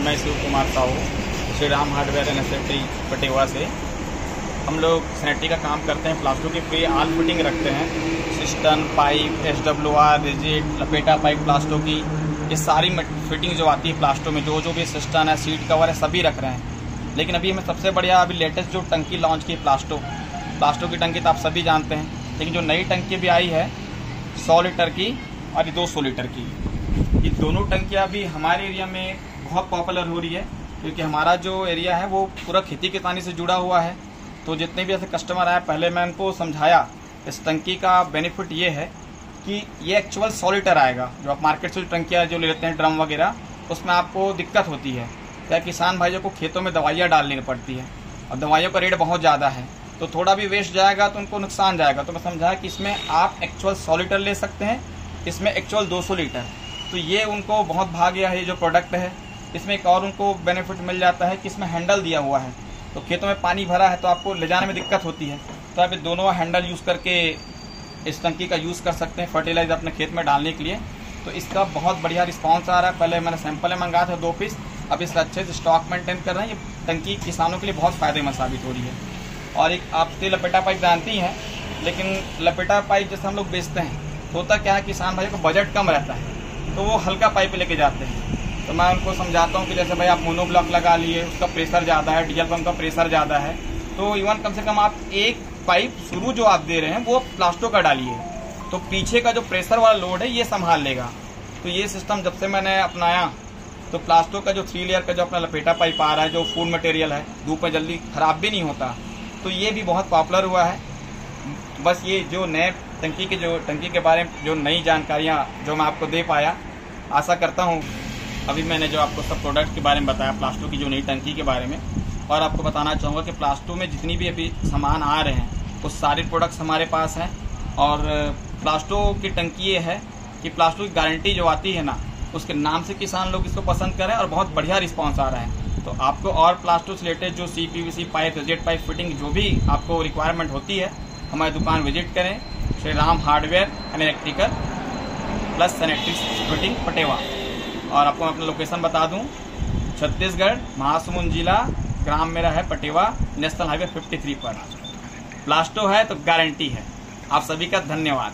मैं Shiv Kumar Sahu Shri Ram hardware and एसेट्री पटेवा से। हम लोग सैनिटरी का काम करते हैं, प्लास्टिक की पूरी आल फिटिंग रखते हैं। Cistern pipe S W R rigid लपेटा पाइप प्लास्टो की, ये सारी फिटिंग जो आती है प्लास्टो में, जो जो भी सिस्टन है सीट कवर है, सभी रख रहे हैं। लेकिन अभी हमें सबसे बढ़िया अभी लेटेस्ट जो टंकी लॉन्च की प्लास्टो प्लास्टो की टंकी तो आप सभी जानते हैं, लेकिन जो नई टंकी भी आई है, सौ लीटर की और दो सौ लीटर की। ये दोनों टंकियाँ भी हमारे एरिया में बहुत पॉपुलर हो रही है, क्योंकि हमारा जो एरिया है वो पूरा खेती किसानी से जुड़ा हुआ है। तो जितने भी ऐसे कस्टमर आए, पहले मैं उनको समझाया, इस टंकी का बेनिफिट ये है कि ये एक्चुअल सौ लीटर आएगा। जो आप मार्केट से जो टंकियाँ जो ले लेते हैं ड्रम वगैरह, उसमें आपको दिक्कत होती है। क्या किसान भाइयों को खेतों में दवाइयाँ डालनी पड़ती है, और दवाइयों का रेट बहुत ज़्यादा है। तो थोड़ा भी वेस्ट जाएगा तो उनको नुकसान जाएगा। तो मैं समझाया कि इसमें आप एक्चुअल सौ लीटर ले सकते हैं, इसमें एक्चुअल 200 लीटर। तो ये उनको बहुत भाग गया है, ये जो प्रोडक्ट है, इसमें एक और उनको बेनिफिट मिल जाता है कि इसमें हैंडल दिया हुआ है। तो खेतों में पानी भरा है तो आपको ले जाने में दिक्कत होती है। तो आप ये दोनों हैंडल यूज़ करके इस टंकी का यूज़ कर सकते हैं फर्टिलाइज़र अपने खेत में डालने के लिए। तो इसका बहुत बढ़िया रिस्पॉन्स आ रहा है। पहले मैंने सैंपल मंगाया था दो पीस अब इसका अच्छे से स्टॉक मेंटेन कर रहे हैं। ये टंकी किसानों के लिए बहुत फ़ायदेमंद साबित हो रही है। और एक आप तो लपेटा पाइप जानती हैं, लेकिन लपेटा पाइप जैसे हम लोग बेचते हैं, होता क्या है, किसान भाई को बजट कम रहता है। तो वो हल्का पाइप लेके जाते हैं। तो मैं उनको समझाता हूँ कि जैसे भाई आप मोनो ब्लॉक लगा लिए, उसका प्रेशर ज़्यादा है डीजल पंप का प्रेशर ज़्यादा है तो इवन कम से कम आप एक पाइप शुरू जो आप दे रहे हैं, वो प्लास्टो का डालिए। तो पीछे का जो प्रेशर वाला लोड है, ये संभाल लेगा। तो ये सिस्टम जब से मैंने अपनाया तो प्लास्टो का जो थ्री लेयर का जो अपना लपेटा पाइप आ रहा है, जो फ़ूड मटेरियल है, धूप में जल्दी खराब भी नहीं होता। तो ये भी बहुत पॉपुलर हुआ है। बस ये जो नए टंकी के जो, टंकी के बारे में जो नई जानकारियाँ जो मैं आपको दे पाया, आशा करता हूँ अभी मैंने जो आपको सब प्रोडक्ट के बारे में बताया प्लास्टो की जो नई टंकी के बारे में, और आपको बताना चाहूँगा कि प्लास्टो में जितनी भी अभी सामान आ रहे हैं वो सारे प्रोडक्ट्स हमारे पास हैं, और प्लास्टो की टंकी ये है कि प्लास्टो की गारंटी जो आती है ना, उसके नाम से किसान लोग इसको पसंद करें और बहुत बढ़िया रिस्पॉन्स आ रहा है। तो आपको और प्लास्टो से रिलेटेड जो C P V C pipe rigid pipe fitting जो भी आपको रिक्वायरमेंट होती है, हमारी दुकान विज़िट करें। Shri Ram hardware and electrical plus sanitary fitting Pateva. और आपको मैं अपना लोकेशन बता दूँ। छत्तीसगढ़ महासमुंद जिला, ग्राम मेरा है पटेवा, नेशनल हाईवे 53 पर। प्लास्टो है तो गारंटी है। आप सभी का धन्यवाद।